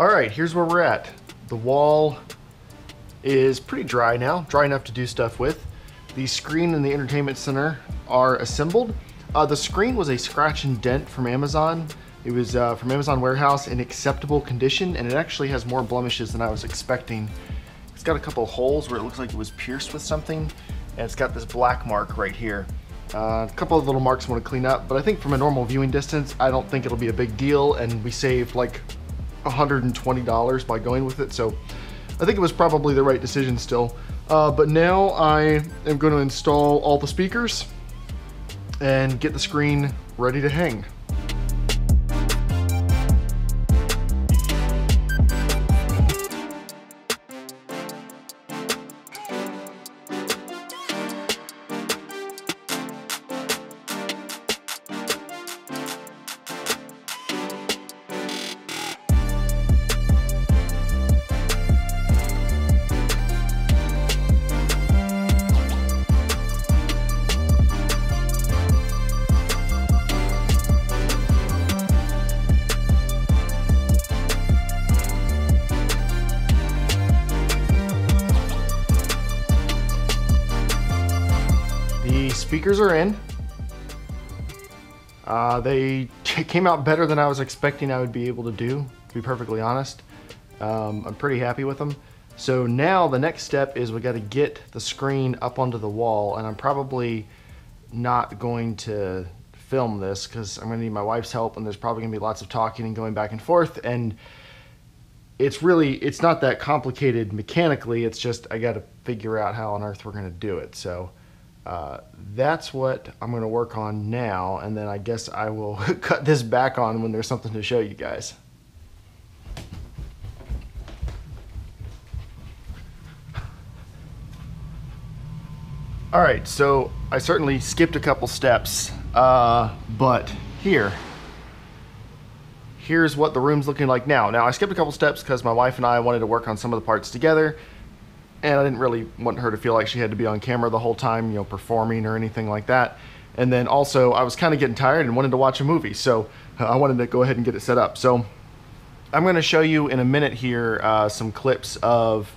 All right, here's where we're at. The wall is pretty dry now, dry enough to do stuff with. The screen and the entertainment center are assembled. Uh, the screen was a scratch and dent from Amazon. It was uh, from Amazon Warehouse in acceptable condition, and it actually has more blemishes than I was expecting. It's got a couple holes where it looks like it was pierced with something, and it's got this black mark right here. Uh, a couple of little marks I want to clean up, but I think from a normal viewing distance, I don't think it'll be a big deal, and we saved like $120 by going with it, so I think it was probably the right decision still. Uh, but now I am going to install all the speakers and get the screen ready to hang. Are in. Uh, they came out better than I was expecting I would be able to do, to be perfectly honest. Um, I'm pretty happy with them. So now the next step is we got to get the screen up onto the wall and I'm probably not going to film this because I'm going to need my wife's help and there's probably going to be lots of talking and going back and forth and it's really it's not that complicated mechanically it's just I got to figure out how on earth we're going to do it so uh, that's what I'm going to work on now, and then I guess I will cut this back on when there's something to show you guys. All right, so I certainly skipped a couple steps, uh, but here, here's what the room's looking like now. Now, I skipped a couple steps because my wife and I wanted to work on some of the parts together, and I didn't really want her to feel like she had to be on camera the whole time, you know, performing or anything like that. And then also, I was kind of getting tired and wanted to watch a movie, so I wanted to go ahead and get it set up. So I'm going to show you in a minute here uh, some clips of,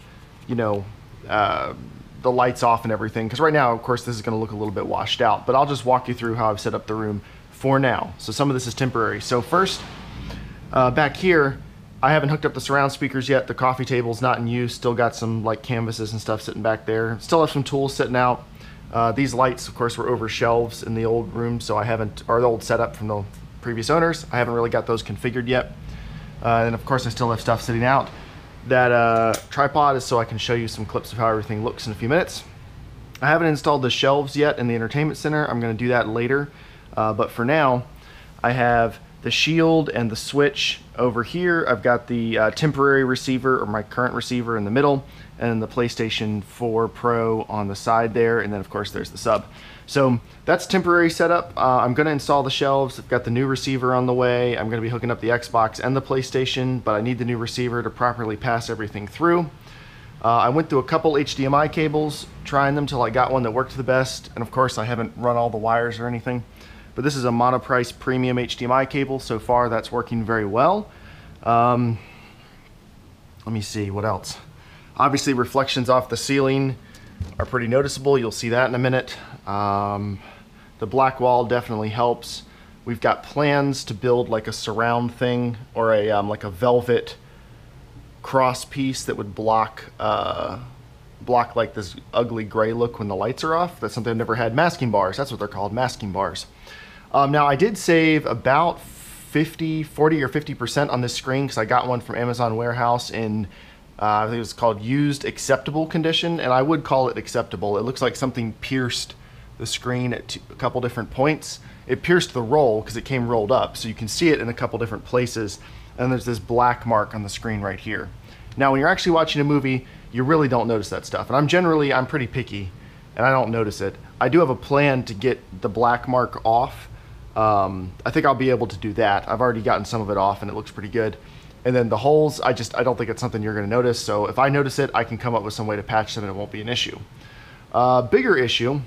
you know, uh, the lights off and everything. Because right now, of course, this is going to look a little bit washed out. But I'll just walk you through how I've set up the room for now. So some of this is temporary. So first, uh, back here, I haven't hooked up the surround speakers yet. The coffee table's not in use. Still got some like canvases and stuff sitting back there. Still have some tools sitting out. Uh, these lights, of course, were over shelves in the old room, so I haven't, or the old setup from the previous owners. I haven't really got those configured yet. Uh, and of course, I still have stuff sitting out. That uh, tripod is so I can show you some clips of how everything looks in a few minutes. I haven't installed the shelves yet in the entertainment center. I'm going to do that later. Uh, but for now, I have the shield and the switch over here. I've got the uh, temporary receiver or my current receiver in the middle and the PlayStation 4 Pro on the side there. And then of course there's the sub. So that's temporary setup. Uh, I'm gonna install the shelves. I've got the new receiver on the way. I'm gonna be hooking up the Xbox and the PlayStation, but I need the new receiver to properly pass everything through. Uh, I went through a couple HDMI cables, trying them till I got one that worked the best. And of course I haven't run all the wires or anything but this is a monoprice premium HDMI cable. So far that's working very well. Um, let me see, what else? Obviously reflections off the ceiling are pretty noticeable. You'll see that in a minute. Um, the black wall definitely helps. We've got plans to build like a surround thing or a um, like a velvet cross piece that would block uh, block like this ugly gray look when the lights are off. That's something I've never had. Masking bars, that's what they're called, masking bars. Um, now I did save about 50, 40 or 50% on this screen because I got one from Amazon Warehouse in, uh, I think it was called used acceptable condition, and I would call it acceptable. It looks like something pierced the screen at a couple different points. It pierced the roll because it came rolled up, so you can see it in a couple different places, and there's this black mark on the screen right here. Now when you're actually watching a movie, you really don't notice that stuff, and I'm generally, I'm pretty picky, and I don't notice it. I do have a plan to get the black mark off, um, I think I'll be able to do that. I've already gotten some of it off and it looks pretty good. And then the holes, I just, I don't think it's something you're gonna notice. So if I notice it, I can come up with some way to patch them and it won't be an issue. Uh, bigger issue,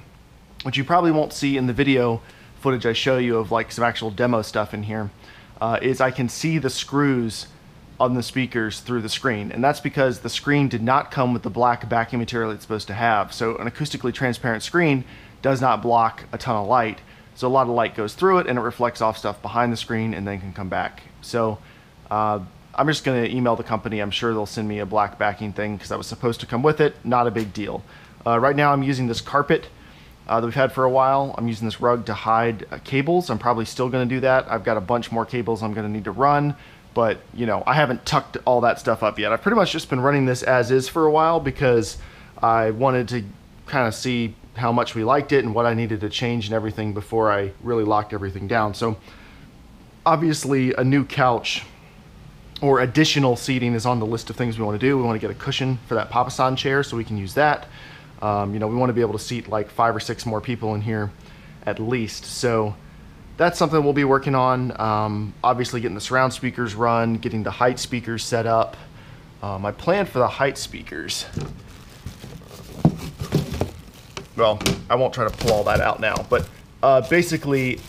which you probably won't see in the video footage I show you of like some actual demo stuff in here, uh, is I can see the screws on the speakers through the screen. And that's because the screen did not come with the black backing material it's supposed to have. So an acoustically transparent screen does not block a ton of light. So a lot of light goes through it and it reflects off stuff behind the screen and then can come back. So uh, I'm just going to email the company. I'm sure they'll send me a black backing thing because that was supposed to come with it. Not a big deal. Uh, right now I'm using this carpet uh, that we've had for a while. I'm using this rug to hide uh, cables. I'm probably still going to do that. I've got a bunch more cables I'm going to need to run, but you know, I haven't tucked all that stuff up yet. I've pretty much just been running this as is for a while because I wanted to kind of see how much we liked it and what I needed to change and everything before I really locked everything down. So obviously a new couch or additional seating is on the list of things we want to do. We want to get a cushion for that Papasan chair so we can use that. Um, you know, we want to be able to seat like five or six more people in here at least. So that's something we'll be working on. Um, obviously, getting the surround speakers run, getting the height speakers set up. Uh, my plan for the height speakers. Well, I won't try to pull all that out now, but uh, basically,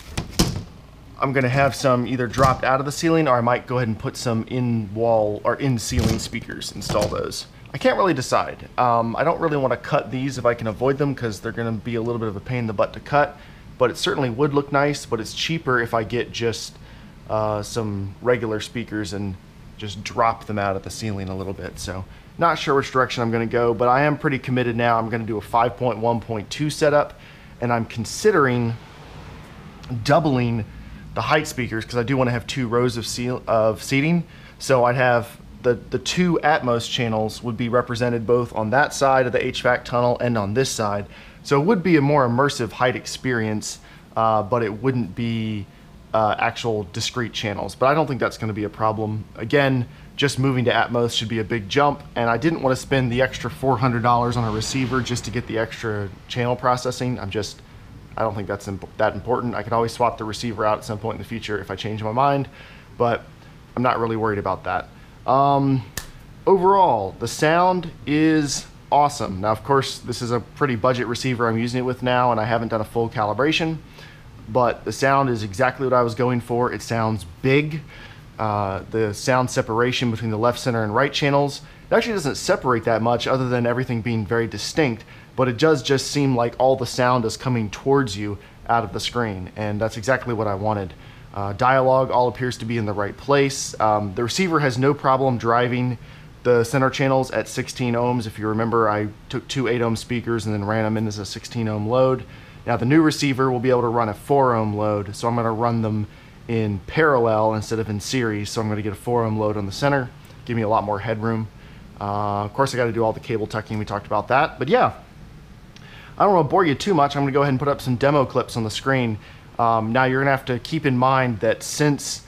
I'm gonna have some either dropped out of the ceiling or I might go ahead and put some in wall or in ceiling speakers, install those. I can't really decide. Um, I don't really want to cut these if I can avoid them because they're to be a little bit of a pain in the butt to cut. But it certainly would look nice, but it's cheaper if I get just uh, some regular speakers and just drop them out at the ceiling a little bit. So not sure which direction I'm going to go, but I am pretty committed now. I'm going to do a 5.1.2 setup, and I'm considering doubling the height speakers because I do want to have two rows of, seal of seating. So I'd have the, the two Atmos channels would be represented both on that side of the HVAC tunnel and on this side. So it would be a more immersive height experience, uh, but it wouldn't be uh, actual discrete channels. But I don't think that's going to be a problem. Again, just moving to Atmos should be a big jump, and I didn't want to spend the extra $400 on a receiver just to get the extra channel processing. I'm just, I don't think that's imp that important. I can always swap the receiver out at some point in the future if I change my mind, but I'm not really worried about that. Um, overall, the sound is awesome. Now, of course, this is a pretty budget receiver I'm using it with now, and I haven't done a full calibration, but the sound is exactly what I was going for. It sounds big. Uh, the sound separation between the left, center, and right channels, it actually doesn't separate that much other than everything being very distinct, but it does just seem like all the sound is coming towards you out of the screen, and that's exactly what I wanted. Uh, dialogue all appears to be in the right place. Um, the receiver has no problem driving the center channels at 16 ohms. If you remember, I took two 8 ohm speakers and then ran them in as a 16 ohm load. Now the new receiver will be able to run a 4 ohm load, so I'm going to run them in parallel instead of in series. So I'm going to get a 4 ohm load on the center, give me a lot more headroom. Uh, of course, I got to do all the cable tucking. We talked about that, but yeah. I don't want to bore you too much. I'm to go ahead and put up some demo clips on the screen. Um, now you're gonna have to keep in mind that since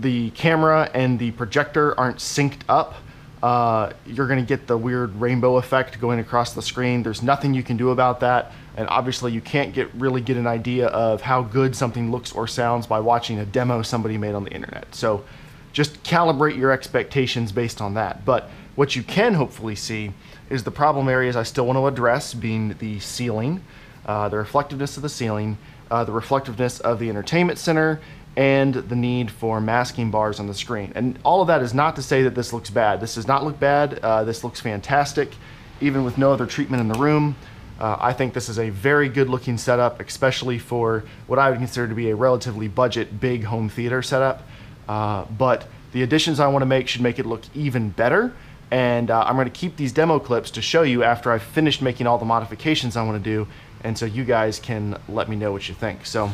the camera and the projector aren't synced up, uh, you're gonna get the weird rainbow effect going across the screen. There's nothing you can do about that. And obviously you can't get really get an idea of how good something looks or sounds by watching a demo somebody made on the internet. So just calibrate your expectations based on that. But what you can hopefully see is the problem areas I still want to address being the ceiling, uh, the reflectiveness of the ceiling, uh, the reflectiveness of the entertainment center, and the need for masking bars on the screen. And all of that is not to say that this looks bad. This does not look bad. Uh, this looks fantastic, even with no other treatment in the room. Uh, I think this is a very good looking setup, especially for what I would consider to be a relatively budget big home theater setup. Uh, but the additions I want to make should make it look even better. And uh, I'm going to keep these demo clips to show you after I've finished making all the modifications I want to do and so you guys can let me know what you think. So.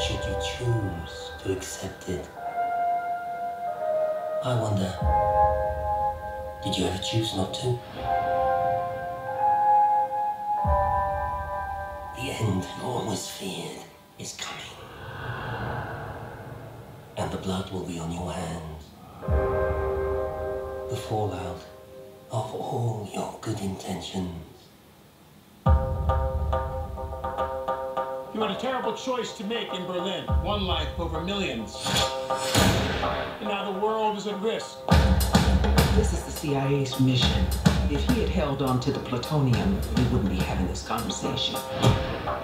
Should you choose to accept it. I wonder, Did you ever choose not to? The end you always feared is coming. And the blood will be on your hands. The fallout of all your good intentions. You had a terrible choice to make in Berlin. One life over millions. And now the world is at risk. This is the CIA's mission. If he had held on to the plutonium, we wouldn't be having this conversation.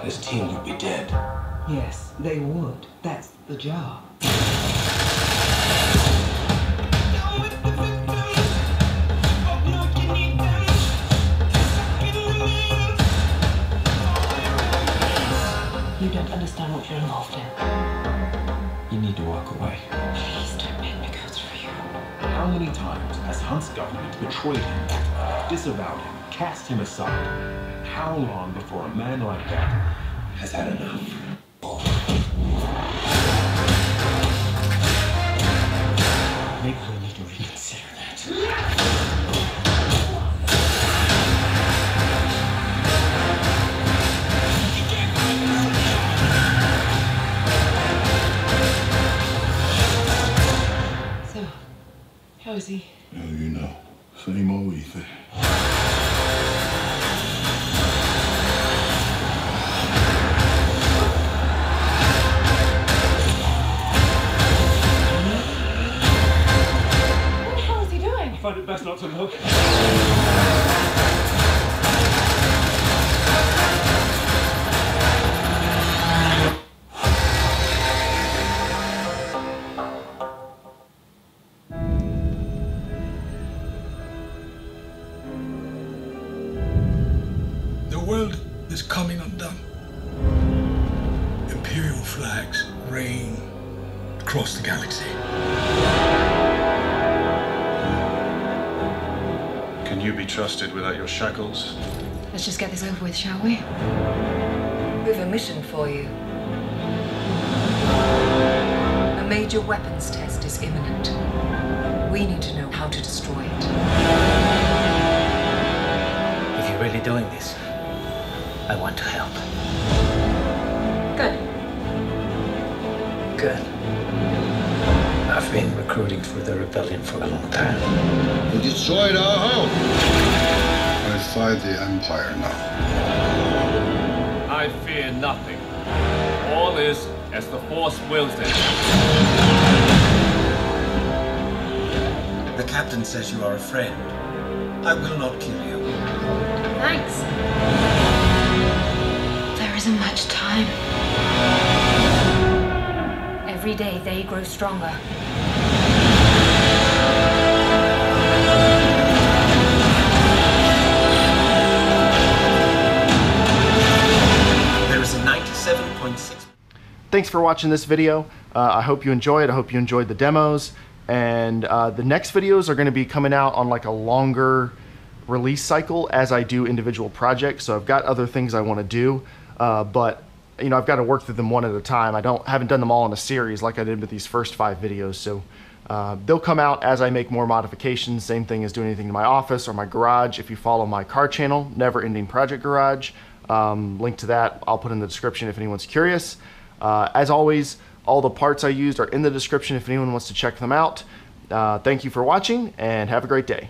His team would be dead. Yes, they would. That's the job. Betrayed him, disavowed him, cast him aside? How long before a man like that has had enough? Best not to look. The world is coming undone. Imperial flags reign across the galaxy. You be trusted without your shackles? Let's just get this over with, shall we? We have a mission for you. A major weapons test is imminent. We need to know how to destroy it. If you're really doing this, I want to help. Good. Good. I've been recruiting for the rebellion for a long time. You destroyed our home. I fight the Empire now. I fear nothing. All is as the Force wills it. The captain says you are a friend. I will not kill you. Thanks. There isn't much time. Every day they grow stronger. 97.6. Thanks for watching this video. Uh, I hope you enjoyed. It. I hope you enjoyed the demos. And uh, the next videos are going to be coming out on like a longer release cycle as I do individual projects. So I've got other things I want to do, uh, but you know I've got to work through them one at a time. I don't haven't done them all in a series like I did with these first five videos. So uh, they'll come out as I make more modifications. Same thing as doing anything to my office or my garage. If you follow my car channel, Never Ending Project Garage, um, link to that I'll put in the description if anyone's curious. Uh, as always, all the parts I used are in the description if anyone wants to check them out. Uh, thank you for watching and have a great day.